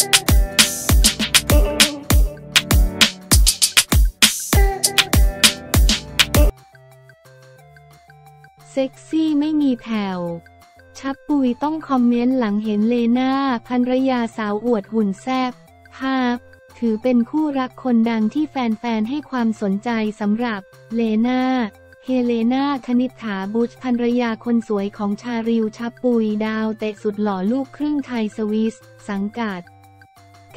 เซ็กซี่ไม่มีแผ่ว ชัปปุยส์ ต้องคอมเมนต์หลังเห็นเลน่าภรรยาสาวอวดหุ่นแซ่บภาพ ถือเป็นคู่รักคนดังที่แฟนๆ ให้ความสนใจสำหรับ เลน่าเฮเลน่าคณิษฐาบุชภรรยาคนสวยของชาริล ชัปปุยส์ดาวเตะสุดหล่อลูกครึ่งไทยสวิส สังกัด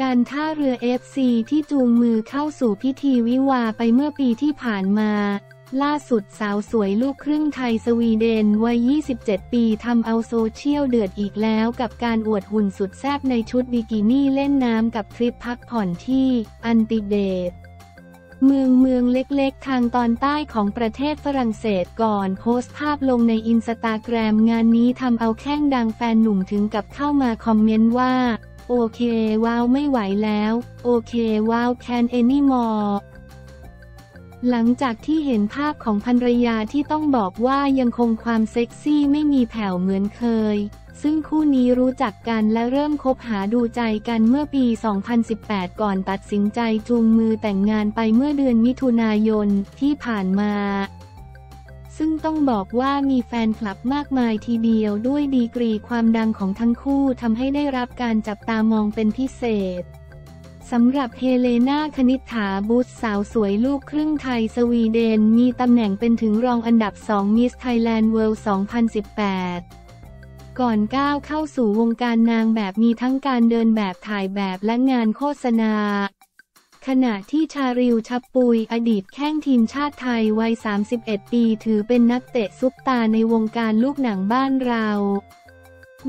การท่าเรือเอฟซีที่จูงมือเข้าสู่พิธีวิวาห์ไปเมื่อปีที่ผ่านมา ล่าสุดสาวสวยลูกครึ่งไทยสวีเดนวัย 27 ปีทำเอาโซเชียลเดือดอีกแล้วกับการอวดหุ่นสุดแซ่บในชุดบิกินี่เล่นน้ำกับทริปพักผ่อนที่อ็องตีบ เมืองเมืองเล็กๆ ทางตอนใต้ของประเทศฝรั่งเศสก่อนโพสต์ภาพลงในอินสตาแกรมงานนี้ทำเอาแข้งดังแฟนหนุ่มถึงกับเข้ามาคอมเมนต์ว่า โอเคว้าวไม่ไหวแล้ว โอเคว้าว can anymore หลังจากที่เห็นภาพของภรรยาที่ต้องบอกว่ายังคงความเซ็กซี่ไม่มีแผ่วเหมือนเคย ซึ่งคู่นี้รู้จักกันและเริ่มคบหาดูใจกันเมื่อปี 2018 ก่อนตัดสินใจจูงมือแต่งงานไปเมื่อเดือนมิถุนายนที่ผ่านมา ซึ่งต้องบอกว่ามีแฟนคลับมากมายทีเดียวด้วยดีกรีความดังของทั้งคู่ทำให้ได้รับการจับตามองเป็นพิเศษสำหรับเฮเลนาคณิษฐาบุตรสาวสวยลูกครึ่งไทยสวีเดน มีตำแหน่งเป็นถึงรองอันดับ2 Miss Thailand World 2018 ก่อนก้าวเข้าสู่วงการนางแบบมีทั้งการเดินแบบถ่ายแบบและงานโฆษณา ขณะที่ชาริวชับปุยอดีตแข้งทีมชาติไทยวัย 31 ปีถือเป็นนักเตะซุปตาในวงการลูกหนังบ้านเรา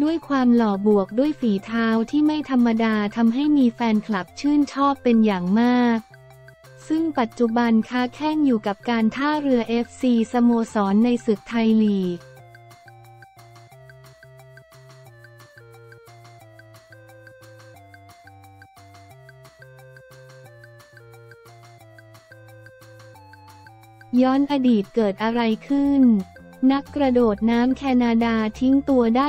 ด้วยความหล่อบวกด้วยฝีเท้าที่ไม่ธรรมดาทำให้มีแฟนคลับชื่นชอบเป็นอย่างมาก ซึ่งปัจจุบันค้าแข้งอยู่กับการท่าเรือ FC สโมสรในศึกไทยลีก ย้อนอดีตเกิดอะไรขึ้น นักกระโดดน้ำแคนาดาทิ้งตัวได้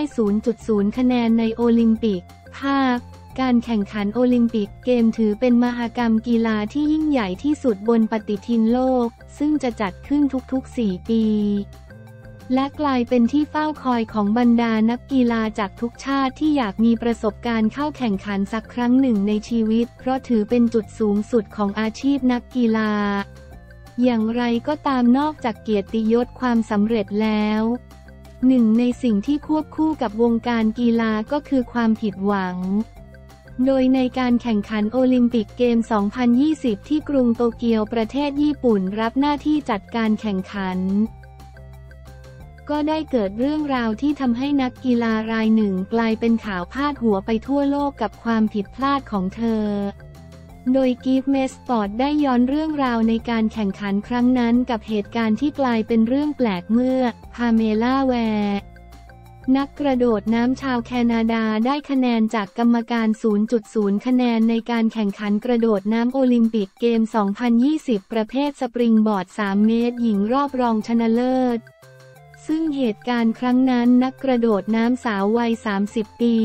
0.0 คะแนนในโอลิมปิก ภาค การแข่งขันโอลิมปิกเกมถือเป็นมหกรรมกีฬาที่ยิ่งใหญ่ที่สุดบนปฏิทินโลก ซึ่งจะจัดขึ้นทุกๆ 4 ปี และกลายเป็นที่เฝ้าคอยของบรรดานักกีฬาจากทุกชาติที่อยากมีประสบการณ์เข้าแข่งขันสักครั้งหนึ่งในชีวิต เพราะถือเป็นจุดสูงสุดของอาชีพนักกีฬา อย่างไรก็ตามนอกจากเกียรติยศความสำเร็จแล้วหนึ่งในสิ่งที่ควบคู่กับวงการกีฬาก็คือความผิดหวัง โดยในการแข่งขันโอลิมปิกเกม 2020 ที่กรุงโตเกียวประเทศญี่ปุ่นรับหน้าที่จัดการแข่งขัน ก็ได้เกิดเรื่องราวที่ทำให้นักกีฬารายหนึ่งกลายเป็นข่าวพาดหัวไปทั่วโลกกับความผิดพลาดของเธอ โดย GiveMeSport ได้ย้อนเรื่องราวในการแข่งขันครั้งนั้นกับเหตุการณ์ที่กลายเป็นเรื่องแปลกเมื่อ พาเมล่าแวร์นักกระโดดน้ำชาวแคนาดาได้คะแนนจากกรรมการ 0.0 คะแนนในการแข่งขันกระโดดน้ำโอลิมปิกเกม 2020 ประเภทสปริงบอร์ด 3 เมตร หญิงรอบรองชนะเลิศ ซึ่งเหตุการณ์ครั้งนั้นนักกระโดดน้ำสาววัย 30 ปี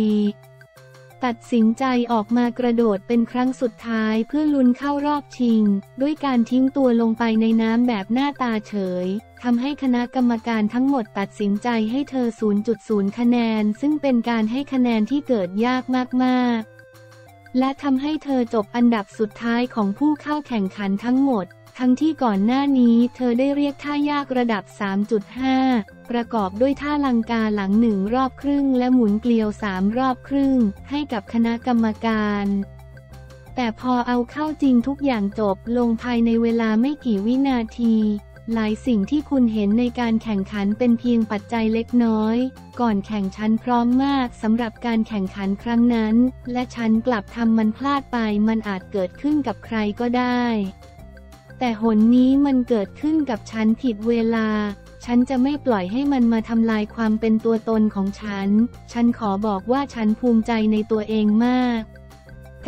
ตัดสินใจออกมากระโดดเป็นครั้งสุดท้ายเพื่อลุ้นเข้ารอบชิง ด้วยการทิ้งตัวลงไปในน้ำแบบหน้าตาเฉยทำให้คณะกรรมการทั้งหมดตัดสินใจให้เธอ 0.0 คะแนน ซึ่งเป็นการให้คะแนนที่เกิดยากมากๆ และทำให้เธอจบอันดับสุดท้ายของผู้เข้าแข่งขันทั้งหมด ทั้งที่ก่อนหน้านี้เธอได้เรียกท่ายากระดับ 3.5 ประกอบด้วยท่าลังกาหลังหนึ่งรอบครึ่ง และหมุนเกลียวสามรอบครึ่ง ให้กับคณะกรรมการ แต่พอเอาเข้าจริงทุกอย่างจบลงภายในเวลาไม่กี่วินาที หลายสิ่งที่คุณเห็นในการแข่งขันเป็นเพียงปัจจัยเล็กน้อย ก่อนแข่งฉันพร้อมมากสำหรับการแข่งขันครั้งนั้น และฉันกลับทำมันพลาดไปมันอาจเกิดขึ้นกับใครก็ได้ แต่หนนี้มันเกิดขึ้นกับฉันผิดเวลา ฉันจะไม่ปล่อยให้มันมาทำลายความเป็นตัวตนของฉัน ฉันขอบอกว่าฉันภูมิใจในตัวเองมาก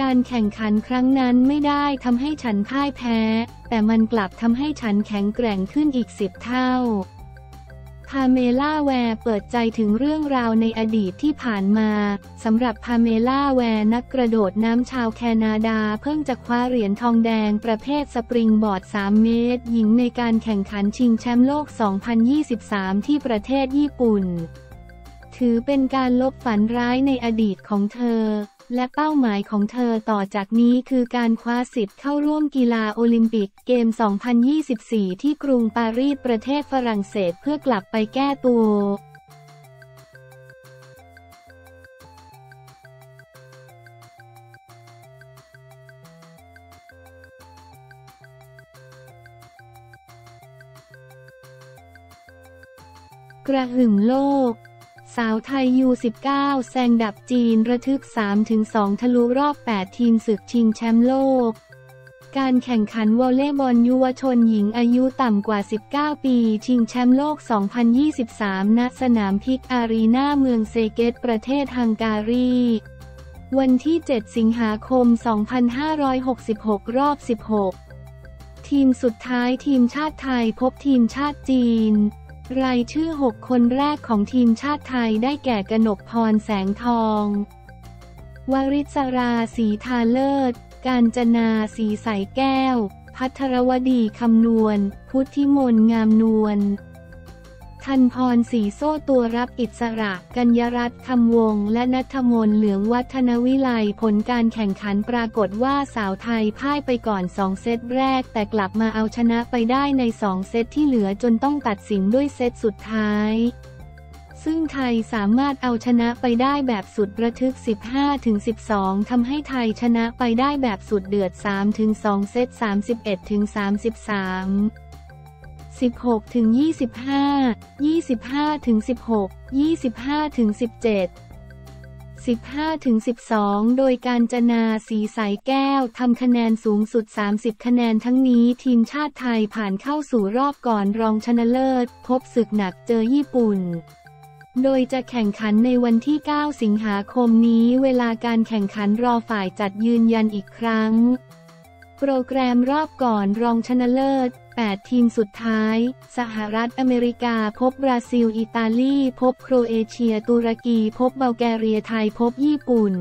การแข่งขันครั้งนั้นไม่ได้ทำให้ฉันพ่ายแพ้ แต่มันกลับทำให้ฉันแข็งแกร่งขึ้นอีกสิบเท่า พาเมล่าแวร์เปิดใจถึงเรื่องราวในอดีตที่ผ่านมาสำหรับพาเมล่าแวร์นักกระโดดน้ำชาวแคนาดาเพิ่งจะคว้าเหรียญทองแดงประเภทสปริงบอร์ด 3 เมตร หญิงในการแข่งขันชิงแชมป์โลก 2023 ที่ประเทศญี่ปุ่น ถือเป็นการลบฝันร้ายในอดีตของเธอ และเป้าหมายของเธอต่อจากนี้คือการคว้าสิทธิ์เข้าร่วมกีฬาโอลิมปิกเกม 2024 ที่กรุงปารีสประเทศฝรั่งเศสเพื่อกลับไปแก้ตัวกระหึ่มโลก สาวไทยยู19แซงดับจีนระทึก 3-2 ทะลุรอบ 8 ทีมศึกชิงแชมป์โลก การแข่งขันวอลเลย์บอลยุวชนหญิงอายุต่ำกว่า 19 ปี ชิงแชมป์โลก 2023 ณ สนามพิกอารีนาเมืองเซเกต ประเทศฮังการี วันที่ 7 สิงหาคม 2566 รอบ 16 ทีมสุดท้ายทีมชาติไทยพบทีมชาติจีน รายชื่อ 6 คนแรกของทีมชาติไทยได้แก่กนกพรแสงทอง วริศราสีทาเลิศ การจนาสีใสแก้ว พัทรวดีคำนวณ พุทธิมนงามนวล ทันพรสีโซ่ตัวรับอิสระ กัญญรัตน์คำวง และนัทมนเหลืองวัฒนวิไลผลการแข่งขันปรากฏว่าสาวไทยพ่ายไปก่อน 2 เซตแรก แต่กลับมาเอาชนะไปได้ใน 2 เซตที่เหลือจนต้องตัดสินด้วยเซตสุดท้ายซึ่งไทยสามารถเอาชนะไปได้แบบสุดระทึก 15-12 ทำให้ไทยชนะไปได้แบบสุดเดือด 3-2 เซต 31-33 16ถึง25 25ถึง16 25ถึง17 15ถึง12 โดยการจนาสีสายแก้วทำคะแนนสูงสุด 30 คะแนนทั้งนี้ทีมชาติไทยผ่านเข้าสู่รอบก่อนรองชนะเลิศ พบศึกหนักเจอญี่ปุ่น โดยจะแข่งขันในวันที่ 9 สิงหาคมนี้เวลาการแข่งขันรอฝ่ายจัดยืนยันอีกครั้ง โปรแกรมรอบก่อนรองชนะเลิศ 8 ทีมสุดท้าย สหรัฐอเมริกาพบบราซิล อิตาลี พบโครเอเชีย ตุรกี พบบัลแกเรียไทย พบญี่ปุ่น